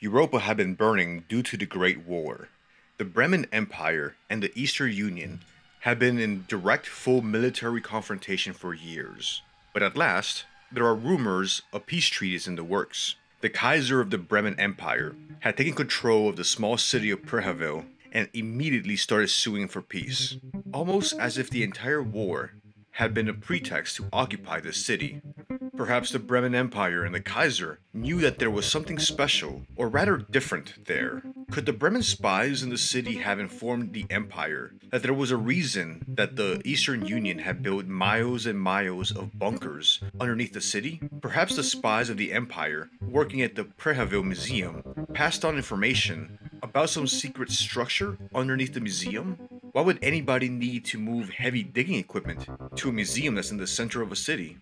Europa had been burning due to the Great War. The Bremen Empire and the Eastern Union had been in direct full military confrontation for years. But at last, there are rumors of peace treaties in the works. The Kaiser of the Bremen Empire had taken control of the small city of Prehevil and immediately started suing for peace, almost as if the entire war had been a pretext to occupy the city. Perhaps the Bremen Empire and the Kaiser knew that there was something special, or rather different, there. Could the Bremen spies in the city have informed the Empire that there was a reason that the Eastern Union had built miles and miles of bunkers underneath the city? Perhaps the spies of the Empire, working at the Prehevil Museum, passed on information about some secret structure underneath the museum? Why would anybody need to move heavy digging equipment to a museum that's in the center of a city?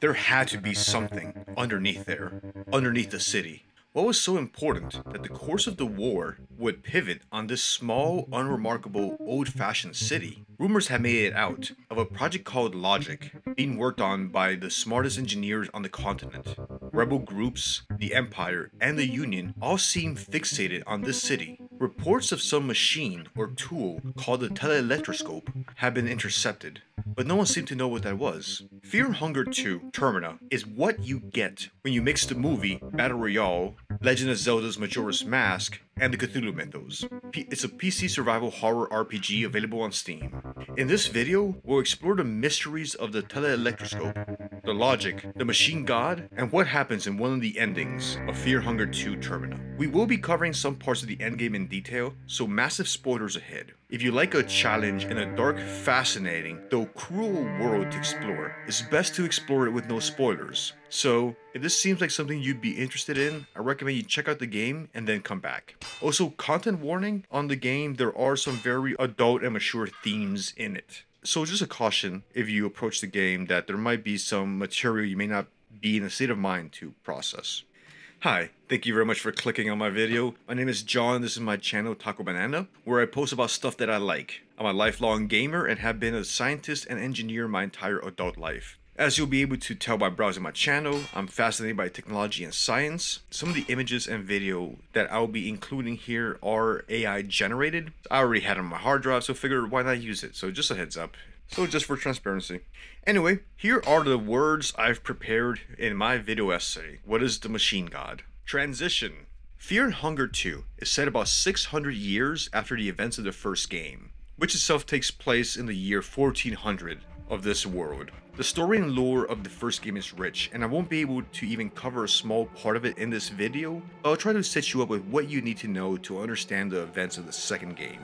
There had to be something underneath there, underneath the city. What was so important that the course of the war would pivot on this small, unremarkable, old fashioned city? Rumors had made it out of a project called Logic being worked on by the smartest engineers on the continent. Rebel groups, the Empire, and the Union all seemed fixated on this city. Reports of some machine or tool called the telelectroscope have been intercepted, but no one seemed to know what that was. Fear Hunger 2 Termina is what you get when you mix the movie Battle Royale, Legend of Zelda's Majora's Mask, and the Cthulhu Mythos. It's a PC survival horror RPG available on Steam. In this video, we'll explore the mysteries of the teleelectroscope, the logic, the machine god, and what happens in one of the endings of Fear Hunger 2 Termina. We will be covering some parts of the endgame in detail, so massive spoilers ahead. If you like a challenge and a dark, fascinating, though cruel world to explore, it's best to explore it with no spoilers. So, if this seems like something you'd be interested in, I recommend you check out the game and then come back. Also, content warning on the game, there are some very adult and mature themes in it. So just a caution if you approach the game that there might be some material you may not be in a state of mind to process. Hi, thank you very much for clicking on my video. My name is John, this is my channel Taco Banana, where I post about stuff that I like. I'm a lifelong gamer and have been a scientist and engineer my entire adult life. As you'll be able to tell by browsing my channel, I'm fascinated by technology and science. Some of the images and video that I'll be including here are AI generated. I already had on my hard drive, so figured why not use it. So just a heads up. So just for transparency. Anyway, here are the words I've prepared in my video essay. What is the machine god? Transition. Fear and Hunger 2 is set about 600 years after the events of the first game, which itself takes place in the year 1400 of this world. The story and lore of the first game is rich, and I won't be able to even cover a small part of it in this video, but I'll try to set you up with what you need to know to understand the events of the second game.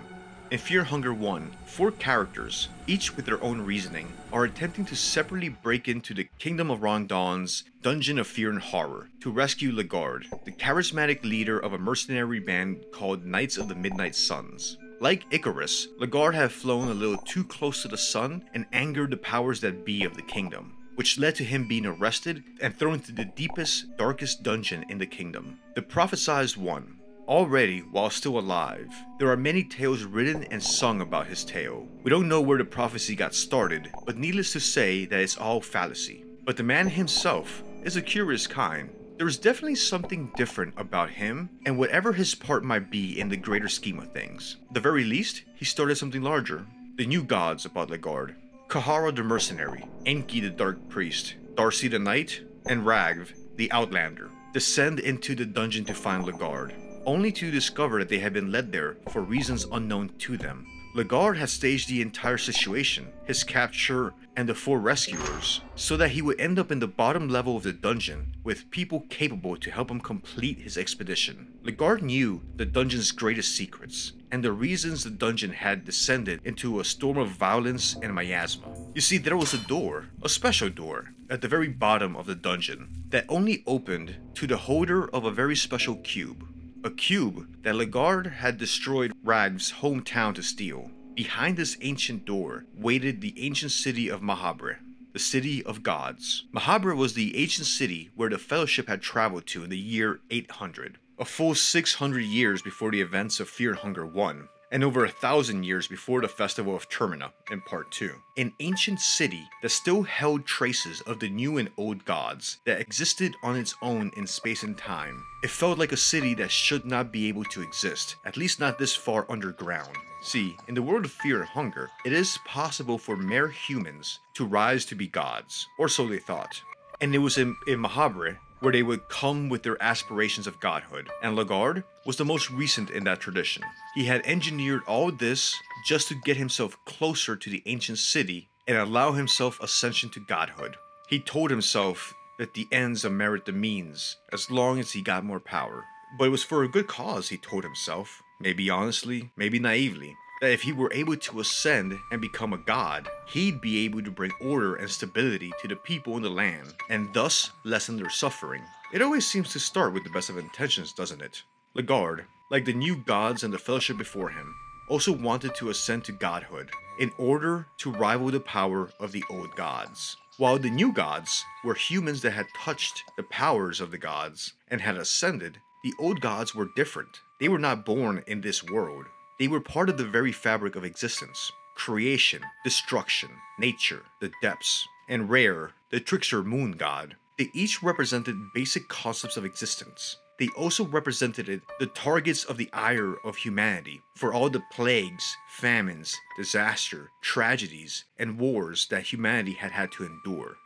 In Fear Hunger 1, four characters, each with their own reasoning, are attempting to separately break into the Kingdom of Rondon's Dungeon of Fear and Horror to rescue Le'garde, the charismatic leader of a mercenary band called Knights of the Midnight Suns. Like Icarus, Le'garde had flown a little too close to the sun and angered the powers that be of the kingdom, which led to him being arrested and thrown into the deepest, darkest dungeon in the kingdom. The prophesized one. Already, while still alive, there are many tales written and sung about his tale. We don't know where the prophecy got started, but needless to say that it's all fallacy. But the man himself is a curious kind, there is definitely something different about him, and whatever his part might be in the greater scheme of things. The very least, he started something larger. The new gods about Le'garde. Cahara the Mercenary, Enki the Dark Priest, D'arce the Knight, and Ragv the Outlander descend into the dungeon to find Le'garde, only to discover that they had been led there for reasons unknown to them. Le'garde had staged the entire situation, his capture and the four rescuers, so that he would end up in the bottom level of the dungeon with people capable to help him complete his expedition. Le'garde knew the dungeon's greatest secrets and the reasons the dungeon had descended into a storm of violence and miasma. You see, there was a door, a special door, at the very bottom of the dungeon that only opened to the holder of a very special cube a cube that Le'garde had destroyed Ragv's hometown to steal. Behind this ancient door waited the ancient city of Mahabre, the city of gods. Mahabre was the ancient city where the Fellowship had traveled to in the year 800, a full 600 years before the events of Fear Hunger 1. And over a thousand years before the Festival of Termina in Part 2. An ancient city that still held traces of the new and old gods that existed on its own in space and time. It felt like a city that should not be able to exist, at least not this far underground. See, in the world of fear and hunger, it is possible for mere humans to rise to be gods, or so they thought. And it was in, in Mahabre where they would come with their aspirations of godhood, and Le'garde was the most recent in that tradition. He had engineered all this just to get himself closer to the ancient city and allow himself ascension to godhood. He told himself that the ends merit the means, as long as he got more power. But it was for a good cause, he told himself, maybe honestly, maybe naively that if he were able to ascend and become a god, he'd be able to bring order and stability to the people in the land, and thus lessen their suffering. It always seems to start with the best of intentions, doesn't it? Le'Garde, like the new gods and the fellowship before him, also wanted to ascend to godhood in order to rival the power of the old gods. While the new gods were humans that had touched the powers of the gods and had ascended, the old gods were different. They were not born in this world, they were part of the very fabric of existence creation, destruction, nature, the depths, and Rher, the trickster moon god. They each represented basic concepts of existence. They also represented the targets of the ire of humanity for all the plagues, famines, disaster, tragedies, and wars that humanity had had to endure.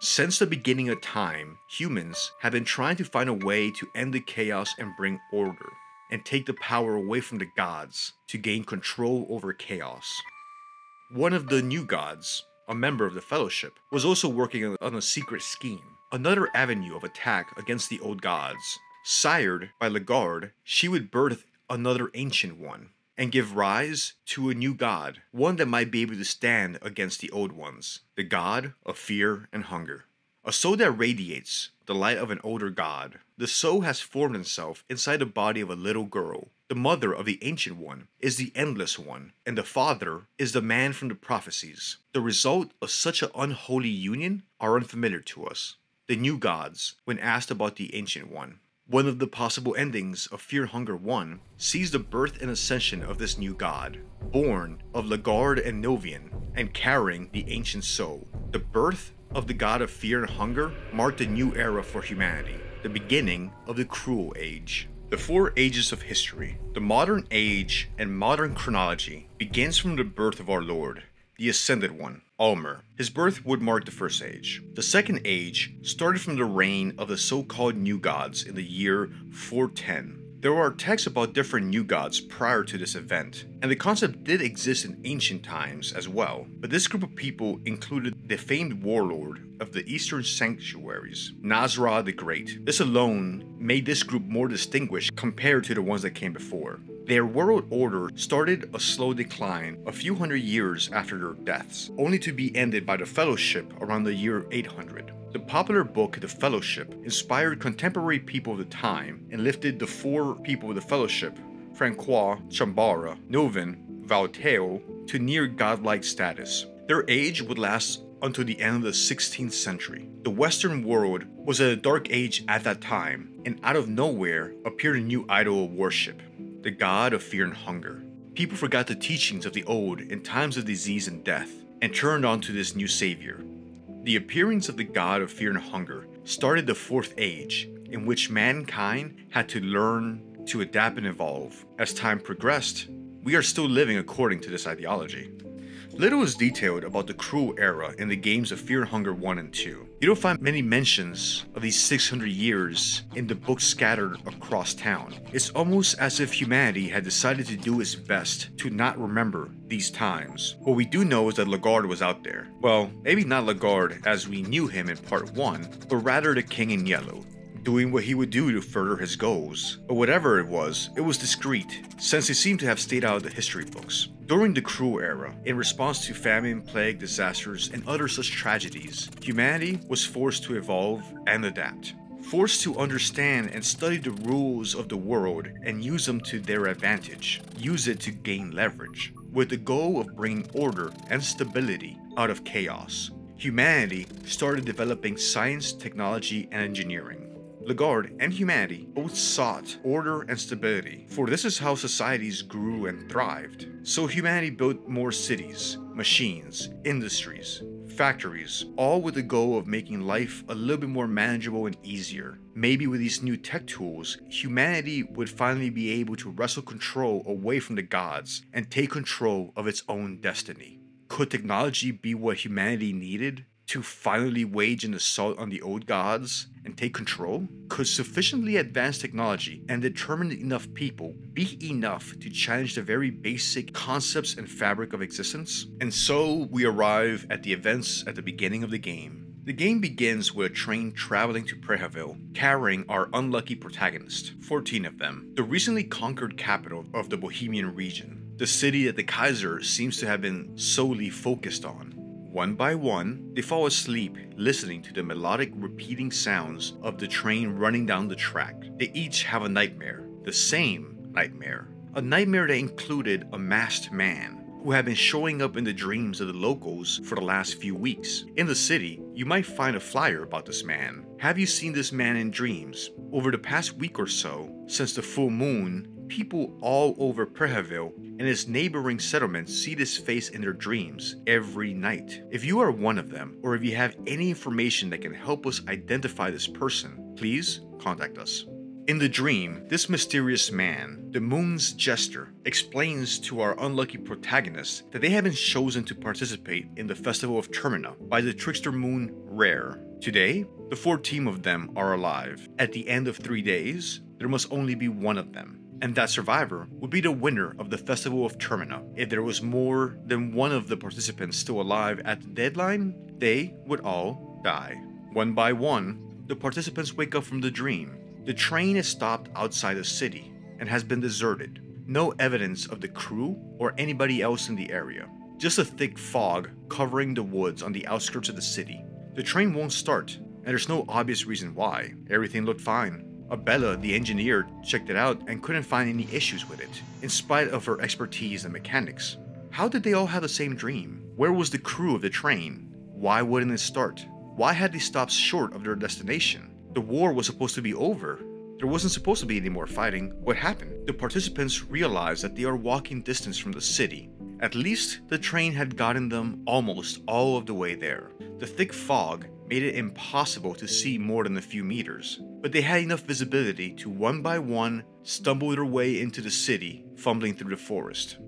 Since the beginning of time, humans have been trying to find a way to end the chaos and bring order and take the power away from the gods to gain control over chaos. One of the new gods, a member of the Fellowship, was also working on a secret scheme, another avenue of attack against the old gods. Sired by Le'Garde, she would birth another ancient one and give rise to a new god, one that might be able to stand against the old ones, the god of fear and hunger. A soul that radiates the light of an older god. The soul has formed itself inside the body of a little girl. The mother of the Ancient One is the Endless One, and the father is the man from the prophecies. The result of such an unholy union are unfamiliar to us. The new gods, when asked about the Ancient One, one of the possible endings of Fear Hunger 1 sees the birth and ascension of this new god, born of Le'Garde and Novian, and carrying the ancient soul. The birth of the god of fear and hunger marked a new era for humanity, the beginning of the cruel age. The four ages of history, the modern age and modern chronology, begins from the birth of our Lord, the Ascended One, Almer. His birth would mark the first age. The second age started from the reign of the so-called New Gods in the year 410 there are texts about different new gods prior to this event, and the concept did exist in ancient times as well, but this group of people included the famed warlord of the eastern sanctuaries, Nas'hrah the Great. This alone made this group more distinguished compared to the ones that came before. Their world order started a slow decline a few hundred years after their deaths, only to be ended by the Fellowship around the year 800. The popular book The Fellowship inspired contemporary people of the time and lifted the four people of the Fellowship, Francois, Chambara, Novin, Valteo, to near godlike status. Their age would last until the end of the 16th century. The Western world was at a dark age at that time, and out of nowhere appeared a new idol of worship, the god of fear and hunger. People forgot the teachings of the old in times of disease and death, and turned on to this new savior, the appearance of the god of fear and hunger started the Fourth Age, in which mankind had to learn to adapt and evolve. As time progressed, we are still living according to this ideology. Little is detailed about the cruel era in the games of Fear and Hunger 1 and 2. You don't find many mentions of these 600 years in the books scattered across town. It's almost as if humanity had decided to do its best to not remember these times. What we do know is that Le'garde was out there. Well, maybe not Le'garde as we knew him in part 1, but rather the King in Yellow, doing what he would do to further his goals. But whatever it was, it was discreet, since he seemed to have stayed out of the history books. During the Cruel Era, in response to famine, plague, disasters, and other such tragedies, humanity was forced to evolve and adapt. Forced to understand and study the rules of the world and use them to their advantage, use it to gain leverage, with the goal of bringing order and stability out of chaos. Humanity started developing science, technology, and engineering Le'Garde and humanity both sought order and stability, for this is how societies grew and thrived. So humanity built more cities, machines, industries, factories, all with the goal of making life a little bit more manageable and easier. Maybe with these new tech tools, humanity would finally be able to wrestle control away from the gods and take control of its own destiny. Could technology be what humanity needed to finally wage an assault on the old gods and take control? Could sufficiently advanced technology and determined enough people be enough to challenge the very basic concepts and fabric of existence? And so we arrive at the events at the beginning of the game. The game begins with a train traveling to Prehevil, carrying our unlucky protagonist, 14 of them, the recently conquered capital of the Bohemian region, the city that the Kaiser seems to have been solely focused on. One by one, they fall asleep listening to the melodic repeating sounds of the train running down the track. They each have a nightmare, the same nightmare. A nightmare that included a masked man who had been showing up in the dreams of the locals for the last few weeks. In the city, you might find a flyer about this man. Have you seen this man in dreams? Over the past week or so, since the full moon, people all over Prehevil and its neighboring settlements see this face in their dreams every night. If you are one of them, or if you have any information that can help us identify this person, please contact us. In the dream, this mysterious man, the moon's jester, explains to our unlucky protagonists that they have been chosen to participate in the Festival of Termina by the trickster moon Rher. Today, the 14 of them are alive. At the end of three days, there must only be one of them and that survivor would be the winner of the Festival of Termina. If there was more than one of the participants still alive at the deadline, they would all die. One by one, the participants wake up from the dream. The train is stopped outside the city and has been deserted. No evidence of the crew or anybody else in the area. Just a thick fog covering the woods on the outskirts of the city. The train won't start, and there's no obvious reason why. Everything looked fine. Abella, the engineer, checked it out and couldn't find any issues with it, in spite of her expertise in mechanics. How did they all have the same dream? Where was the crew of the train? Why wouldn't it start? Why had they stopped short of their destination? The war was supposed to be over. There wasn't supposed to be any more fighting. What happened? The participants realized that they are walking distance from the city. At least the train had gotten them almost all of the way there. The thick fog made it impossible to see more than a few meters, but they had enough visibility to one by one stumble their way into the city, fumbling through the forest.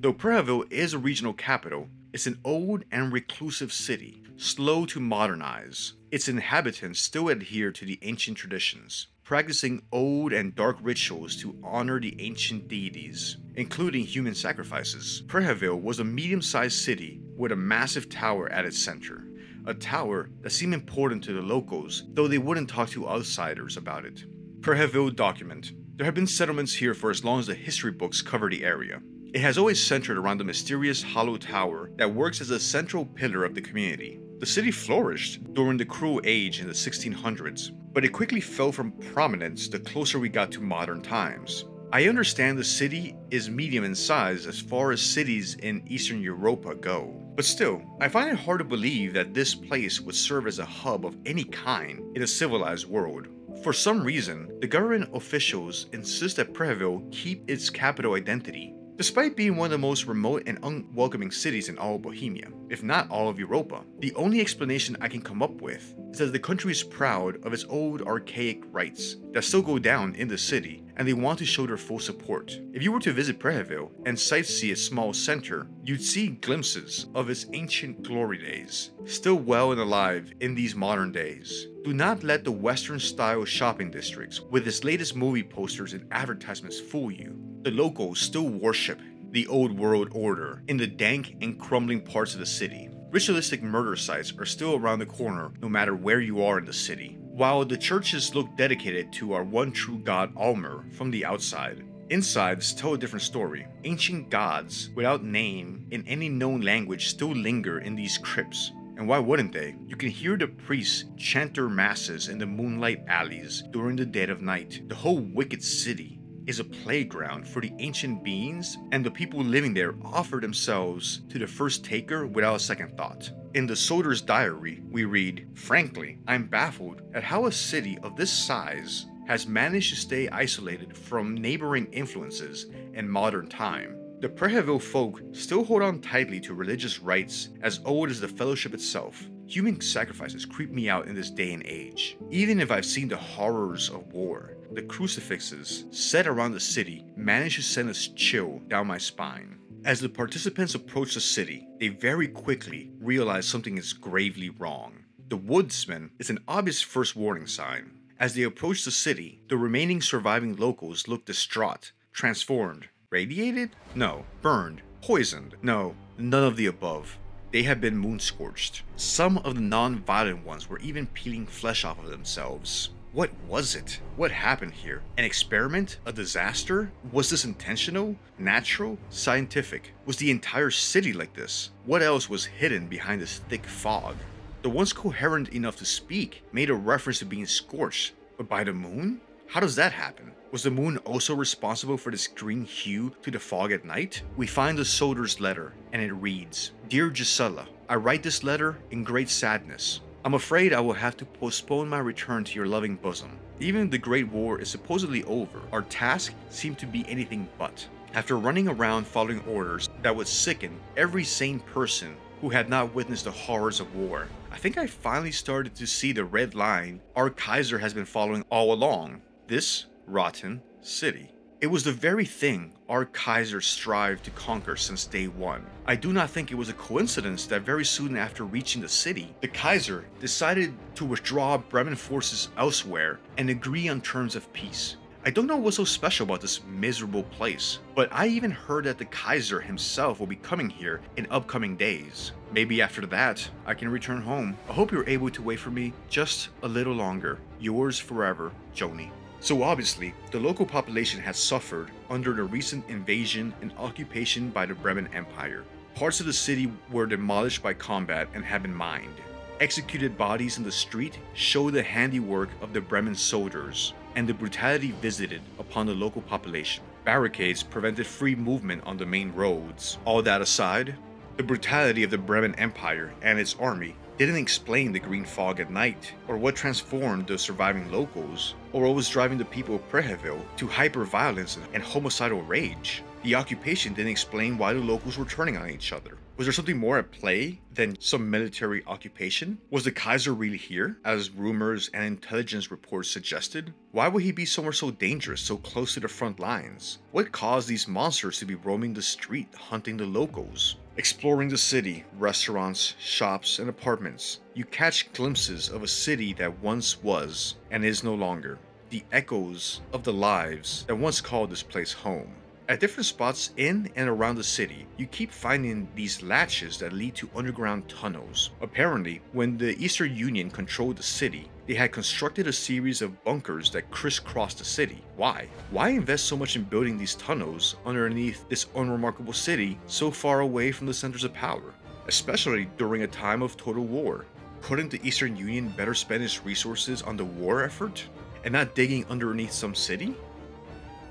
Though Prehevil is a regional capital, it's an old and reclusive city, slow to modernize. Its inhabitants still adhere to the ancient traditions, practicing old and dark rituals to honor the ancient deities, including human sacrifices. Prehevil was a medium sized city with a massive tower at its center a tower that seemed important to the locals, though they wouldn't talk to outsiders about it. Prehevil document. There have been settlements here for as long as the history books cover the area. It has always centered around the mysterious hollow tower that works as a central pillar of the community. The city flourished during the cruel age in the 1600s, but it quickly fell from prominence the closer we got to modern times. I understand the city is medium in size as far as cities in Eastern Europa go, but still, I find it hard to believe that this place would serve as a hub of any kind in a civilized world. For some reason, the government officials insist that Prehevil keep its capital identity, despite being one of the most remote and unwelcoming cities in all of Bohemia, if not all of Europa. The only explanation I can come up with is that the country is proud of its old archaic rites that still go down in the city and they want to show their full support. If you were to visit Prehevil and sightsee its small center, you'd see glimpses of its ancient glory days, still well and alive in these modern days. Do not let the Western style shopping districts with its latest movie posters and advertisements fool you. The locals still worship the old world order in the dank and crumbling parts of the city. Ritualistic murder sites are still around the corner no matter where you are in the city. While the churches look dedicated to our one true god Almer from the outside, insides tell a different story. Ancient gods without name in any known language still linger in these crypts. And why wouldn't they? You can hear the priests chant their masses in the moonlight alleys during the dead of night. The whole wicked city is a playground for the ancient beings, and the people living there offer themselves to the first taker without a second thought. In the Soldier's diary, we read Frankly, I'm baffled at how a city of this size has managed to stay isolated from neighboring influences in modern time. The Prehevil folk still hold on tightly to religious rites as old as the Fellowship itself. Human sacrifices creep me out in this day and age. Even if I've seen the horrors of war, the crucifixes set around the city manage to send a chill down my spine. As the participants approach the city, they very quickly realize something is gravely wrong. The woodsman is an obvious first warning sign. As they approach the city, the remaining surviving locals look distraught, transformed, Radiated? No. Burned? Poisoned? No. None of the above. They had been moon scorched. Some of the non violent ones were even peeling flesh off of themselves. What was it? What happened here? An experiment? A disaster? Was this intentional? Natural? Scientific? Was the entire city like this? What else was hidden behind this thick fog? The ones coherent enough to speak made a reference to being scorched, but by the moon? How does that happen? Was the moon also responsible for this green hue to the fog at night? We find the soldier's letter, and it reads Dear Gisela, I write this letter in great sadness. I'm afraid I will have to postpone my return to your loving bosom. Even the Great War is supposedly over, our task seemed to be anything but. After running around following orders that would sicken every sane person who had not witnessed the horrors of war, I think I finally started to see the red line our Kaiser has been following all along this rotten city. It was the very thing our Kaiser strived to conquer since day one. I do not think it was a coincidence that very soon after reaching the city, the Kaiser decided to withdraw Bremen forces elsewhere and agree on terms of peace. I don't know what's so special about this miserable place, but I even heard that the Kaiser himself will be coming here in upcoming days. Maybe after that, I can return home. I hope you're able to wait for me just a little longer. Yours forever, Joni. So obviously, the local population has suffered under the recent invasion and occupation by the Bremen Empire. Parts of the city were demolished by combat and have been mined. Executed bodies in the street show the handiwork of the Bremen soldiers and the brutality visited upon the local population. Barricades prevented free movement on the main roads. All that aside, the brutality of the Bremen Empire and its army didn't explain the green fog at night, or what transformed the surviving locals, or what was driving the people of Prehevil to hyper-violence and homicidal rage. The occupation didn't explain why the locals were turning on each other. Was there something more at play than some military occupation? Was the Kaiser really here, as rumors and intelligence reports suggested? Why would he be somewhere so dangerous, so close to the front lines? What caused these monsters to be roaming the street, hunting the locals? Exploring the city, restaurants, shops, and apartments, you catch glimpses of a city that once was and is no longer. The echoes of the lives that once called this place home. At different spots in and around the city, you keep finding these latches that lead to underground tunnels. Apparently, when the Eastern Union controlled the city, they had constructed a series of bunkers that crisscrossed the city. Why? Why invest so much in building these tunnels underneath this unremarkable city so far away from the centers of power? Especially during a time of total war. Couldn't the Eastern Union better spend its resources on the war effort and not digging underneath some city?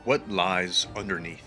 What lies underneath?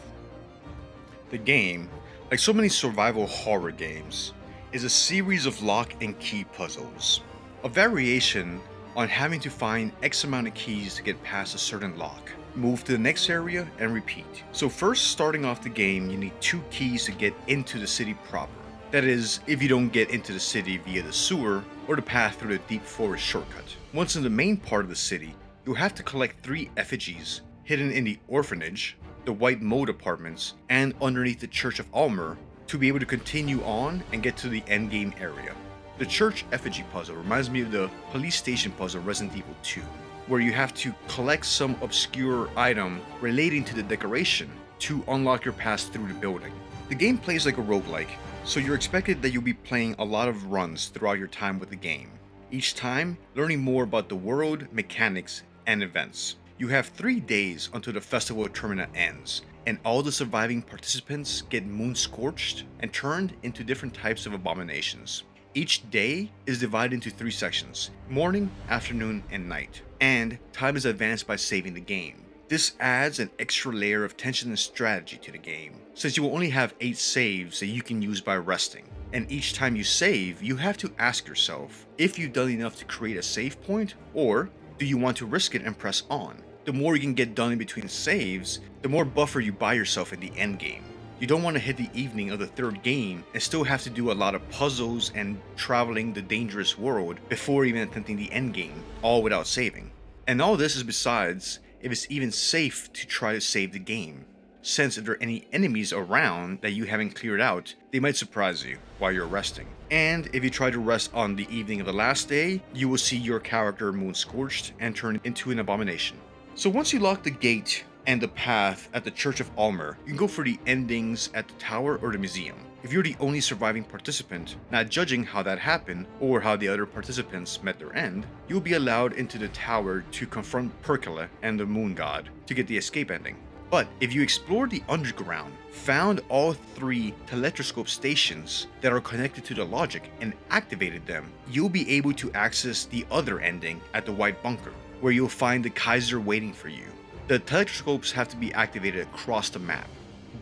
The game, like so many survival horror games, is a series of lock and key puzzles. A variation on having to find X amount of keys to get past a certain lock. Move to the next area and repeat. So first starting off the game, you need two keys to get into the city proper. That is, if you don't get into the city via the sewer or the path through the deep forest shortcut. Once in the main part of the city, you'll have to collect three effigies hidden in the orphanage, the White Mold apartments, and underneath the Church of Almer to be able to continue on and get to the endgame area. The church effigy puzzle reminds me of the police station puzzle Resident Evil 2, where you have to collect some obscure item relating to the decoration to unlock your pass through the building. The game plays like a roguelike, so you're expected that you'll be playing a lot of runs throughout your time with the game, each time learning more about the world, mechanics, and events. You have three days until the festival tournament ends, and all the surviving participants get moon scorched and turned into different types of abominations. Each day is divided into three sections morning, afternoon, and night, and time is advanced by saving the game. This adds an extra layer of tension and strategy to the game, since you will only have 8 saves that you can use by resting. and each time you save, you have to ask yourself if you've done enough to create a save point, or do you want to risk it and press on? The more you can get done in between saves, the more buffer you buy yourself in the end game. You don't want to hit the evening of the third game and still have to do a lot of puzzles and traveling the dangerous world before even attempting the end game, all without saving. And all this is besides if it's even safe to try to save the game since if there are any enemies around that you haven't cleared out, they might surprise you while you're resting. And if you try to rest on the evening of the last day, you will see your character moon scorched and turn into an abomination. So once you lock the gate and the path at the Church of Almer, you can go for the endings at the tower or the museum. If you're the only surviving participant, not judging how that happened or how the other participants met their end, you'll be allowed into the tower to confront Perkele and the moon god to get the escape ending. But if you explore the underground, found all three telelectroscope stations that are connected to the logic and activated them, you'll be able to access the other ending at the White Bunker, where you'll find the Kaiser waiting for you. The telescopes have to be activated across the map.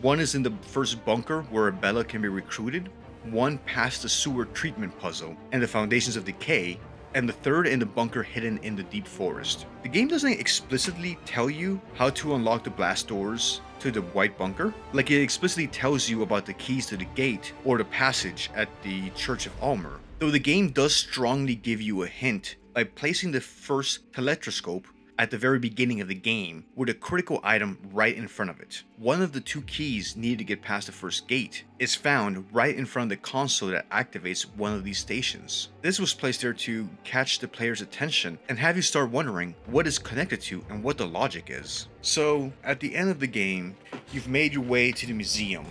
One is in the first bunker where Bella can be recruited, one past the sewer treatment puzzle and the Foundations of Decay, and the third in the bunker hidden in the deep forest. The game doesn't explicitly tell you how to unlock the blast doors to the white bunker, like it explicitly tells you about the keys to the gate or the passage at the Church of Almer. Though the game does strongly give you a hint by placing the first telelectroscope at the very beginning of the game with a critical item right in front of it. One of the two keys needed to get past the first gate is found right in front of the console that activates one of these stations. This was placed there to catch the player's attention and have you start wondering what is connected to and what the logic is. So, at the end of the game, you've made your way to the museum,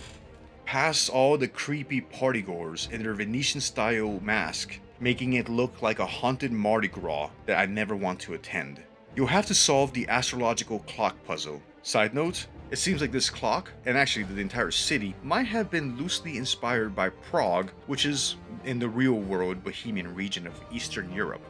past all the creepy partygoers in their Venetian style mask, making it look like a haunted Mardi Gras that I never want to attend. You'll have to solve the astrological clock puzzle. Side note, it seems like this clock, and actually the entire city, might have been loosely inspired by Prague, which is in the real world Bohemian region of Eastern Europe.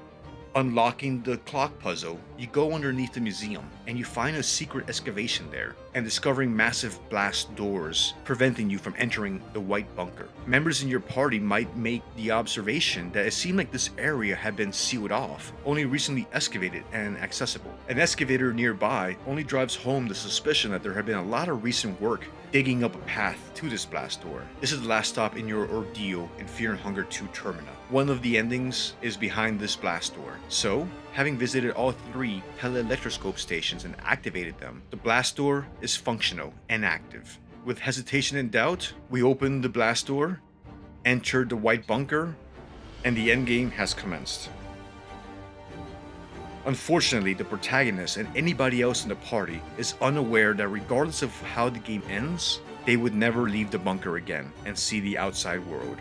Unlocking the clock puzzle, you go underneath the museum and you find a secret excavation there and discovering massive blast doors preventing you from entering the white bunker. Members in your party might make the observation that it seemed like this area had been sealed off, only recently excavated and accessible. An excavator nearby only drives home the suspicion that there had been a lot of recent work digging up a path to this blast door. This is the last stop in your ordeal in Fear and Hunger 2 Termina. One of the endings is behind this blast door. So, having visited all three teleelectroscope stations and activated them, the blast door is functional and active. With hesitation and doubt, we open the blast door, enter the white bunker, and the endgame has commenced. Unfortunately, the protagonist and anybody else in the party is unaware that regardless of how the game ends, they would never leave the bunker again and see the outside world.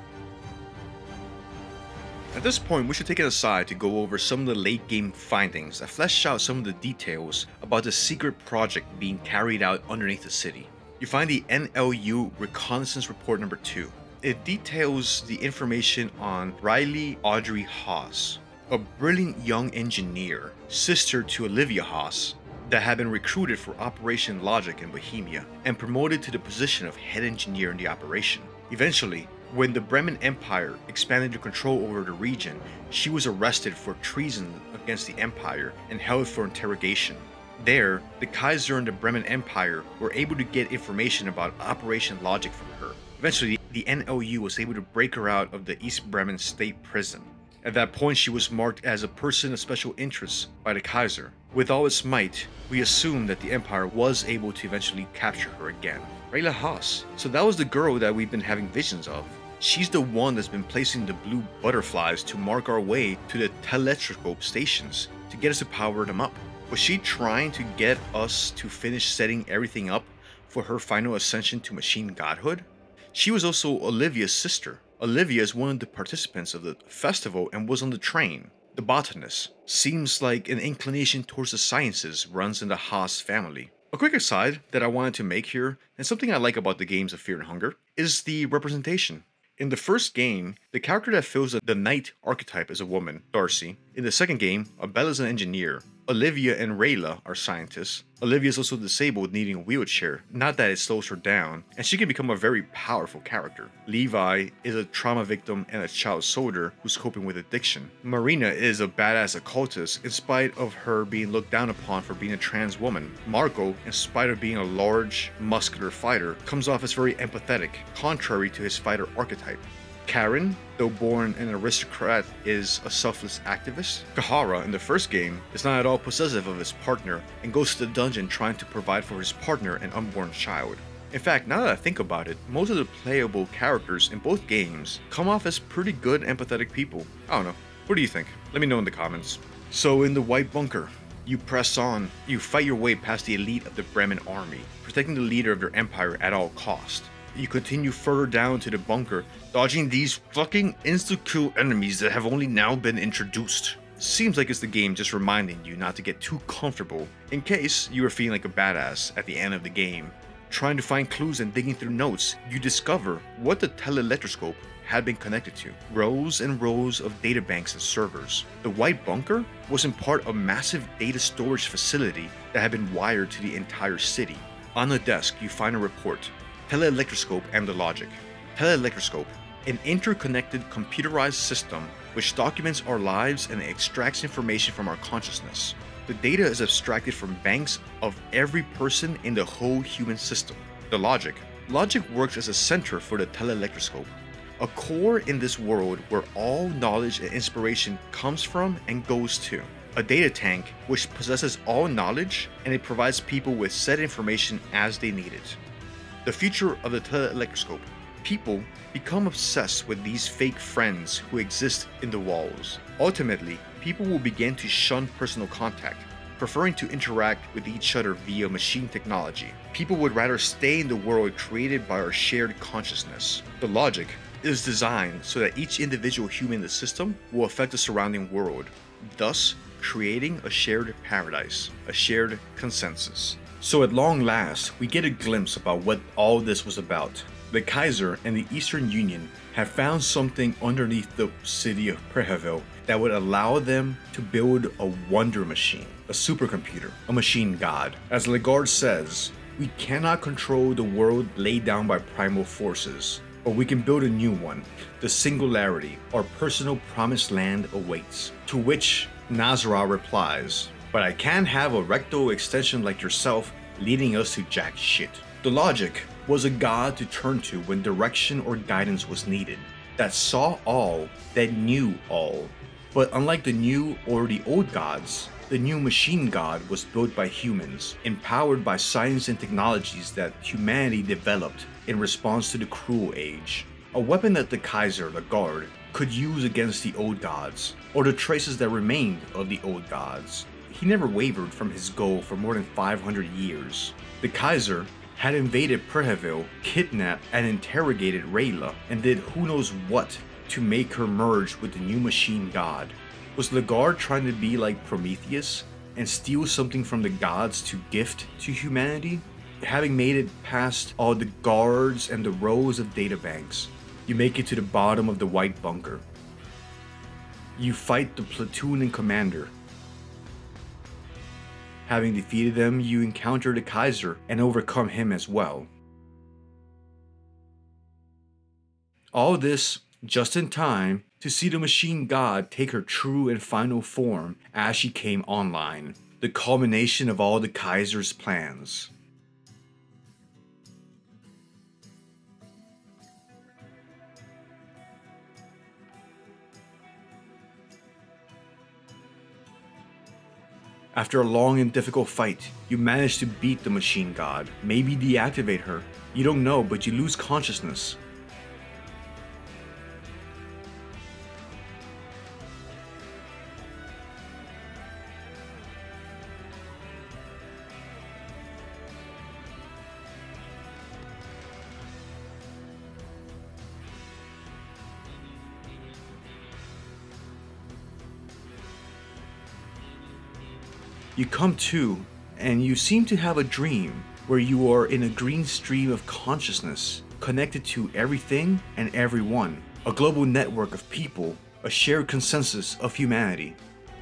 At this point, we should take it aside to go over some of the late game findings that flesh out some of the details about the secret project being carried out underneath the city. You find the NLU Reconnaissance Report number 2. It details the information on Riley Audrey Haas, a brilliant young engineer, sister to Olivia Haas, that had been recruited for Operation Logic in Bohemia and promoted to the position of head engineer in the operation. Eventually, when the Bremen Empire expanded their control over the region, she was arrested for treason against the Empire and held for interrogation. There, the Kaiser and the Bremen Empire were able to get information about Operation Logic from her. Eventually, the NLU was able to break her out of the East Bremen state prison. At that point, she was marked as a person of special interest by the Kaiser. With all its might, we assume that the Empire was able to eventually capture her again. Rayla Haas. So that was the girl that we've been having visions of. She's the one that's been placing the blue butterflies to mark our way to the telelectroscope stations to get us to power them up. Was she trying to get us to finish setting everything up for her final ascension to machine godhood? She was also Olivia's sister. Olivia is one of the participants of the festival and was on the train. The botanist seems like an inclination towards the sciences runs in the Haas family. A quick aside that I wanted to make here, and something I like about the games of Fear and Hunger, is the representation. In the first game, the character that fills the knight archetype is a woman, D'arce. In the second game, Abel is an engineer, Olivia and Rayla are scientists. Olivia is also disabled, needing a wheelchair. Not that it slows her down, and she can become a very powerful character. Levi is a trauma victim and a child soldier who's coping with addiction. Marina is a badass occultist in spite of her being looked down upon for being a trans woman. Marco, in spite of being a large, muscular fighter, comes off as very empathetic, contrary to his fighter archetype. Karin, though born an aristocrat, is a selfless activist. Cahara, in the first game, is not at all possessive of his partner and goes to the dungeon trying to provide for his partner and unborn child. In fact, now that I think about it, most of the playable characters in both games come off as pretty good empathetic people. I don't know. What do you think? Let me know in the comments. So, in the White Bunker, you press on, you fight your way past the elite of the Bremen army, protecting the leader of their empire at all cost you continue further down to the bunker, dodging these fucking insta-kill enemies that have only now been introduced. Seems like it's the game just reminding you not to get too comfortable in case you are feeling like a badass at the end of the game. Trying to find clues and digging through notes, you discover what the telelectroscope had been connected to. Rows and rows of databanks and servers. The White Bunker was in part a massive data storage facility that had been wired to the entire city. On the desk, you find a report teleelectroscope and the logic. Teleelectroscope, an interconnected computerized system which documents our lives and extracts information from our consciousness. The data is abstracted from banks of every person in the whole human system. The logic. Logic works as a center for the teleelectroscope, a core in this world where all knowledge and inspiration comes from and goes to. A data tank which possesses all knowledge and it provides people with said information as they need it. The future of the telelectroscope. People become obsessed with these fake friends who exist in the walls. Ultimately, people will begin to shun personal contact, preferring to interact with each other via machine technology. People would rather stay in the world created by our shared consciousness. The logic is designed so that each individual human in the system will affect the surrounding world, thus creating a shared paradise, a shared consensus. So at long last, we get a glimpse about what all this was about. The Kaiser and the Eastern Union have found something underneath the city of Prehevil that would allow them to build a wonder machine, a supercomputer, a machine god. As Le'garde says, we cannot control the world laid down by primal forces, but we can build a new one. The singularity, our personal promised land awaits. To which Nas'hrah replies, but I can't have a rectal extension like yourself leading us to jack shit. The logic was a god to turn to when direction or guidance was needed, that saw all, that knew all. But unlike the new or the old gods, the new machine god was built by humans, empowered by science and technologies that humanity developed in response to the cruel age. A weapon that the Kaiser, Le'garde, could use against the old gods, or the traces that remained of the old gods he never wavered from his goal for more than 500 years. The Kaiser had invaded Prehevil, kidnapped and interrogated Rayla, and did who knows what to make her merge with the new machine god. Was Le'garde trying to be like Prometheus and steal something from the gods to gift to humanity? Having made it past all the guards and the rows of databanks, you make it to the bottom of the white bunker. You fight the platoon and commander, Having defeated them, you encounter the Kaiser and overcome him as well. All this just in time to see the machine god take her true and final form as she came online, the culmination of all the Kaiser's plans. After a long and difficult fight, you manage to beat the machine god, maybe deactivate her. You don't know, but you lose consciousness. You come to, and you seem to have a dream where you are in a green stream of consciousness, connected to everything and everyone, a global network of people, a shared consensus of humanity.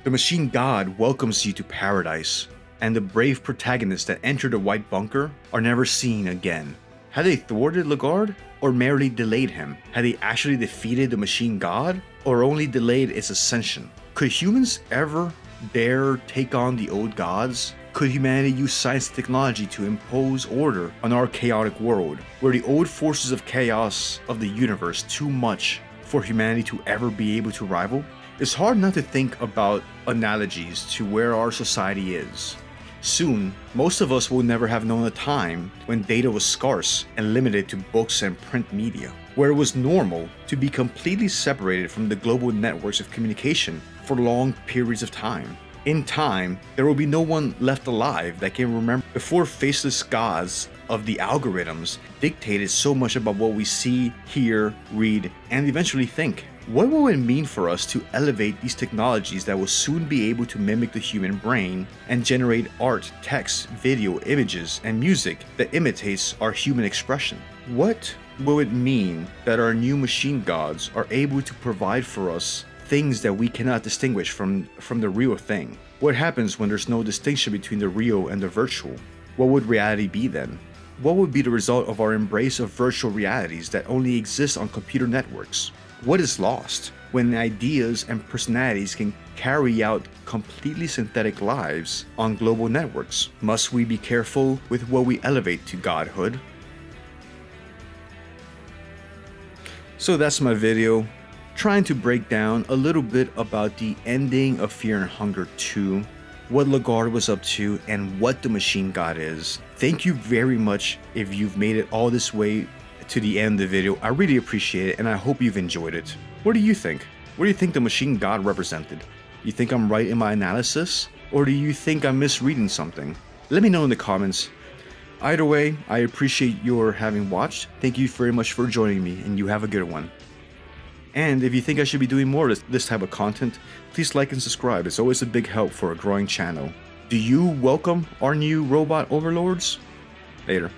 The machine god welcomes you to paradise, and the brave protagonists that enter the white bunker are never seen again. Had they thwarted Le'Garde, or merely delayed him? Had they actually defeated the machine god, or only delayed its ascension? Could humans ever dare take on the old gods? Could humanity use science and technology to impose order on our chaotic world? Were the old forces of chaos of the universe too much for humanity to ever be able to rival? It's hard not to think about analogies to where our society is. Soon, most of us will never have known a time when data was scarce and limited to books and print media, where it was normal to be completely separated from the global networks of communication for long periods of time. In time, there will be no one left alive that can remember before faceless gods of the algorithms dictated so much about what we see, hear, read, and eventually think. What will it mean for us to elevate these technologies that will soon be able to mimic the human brain and generate art, text, video, images, and music that imitates our human expression? What will it mean that our new machine gods are able to provide for us things that we cannot distinguish from, from the real thing. What happens when there's no distinction between the real and the virtual? What would reality be then? What would be the result of our embrace of virtual realities that only exist on computer networks? What is lost when ideas and personalities can carry out completely synthetic lives on global networks? Must we be careful with what we elevate to godhood? So that's my video trying to break down a little bit about the ending of Fear and Hunger 2, what Le'Garde was up to, and what the Machine God is. Thank you very much if you've made it all this way to the end of the video. I really appreciate it and I hope you've enjoyed it. What do you think? What do you think the Machine God represented? You think I'm right in my analysis? Or do you think I'm misreading something? Let me know in the comments. Either way, I appreciate your having watched. Thank you very much for joining me and you have a good one. And if you think I should be doing more of this type of content, please like and subscribe. It's always a big help for a growing channel. Do you welcome our new robot overlords? Later.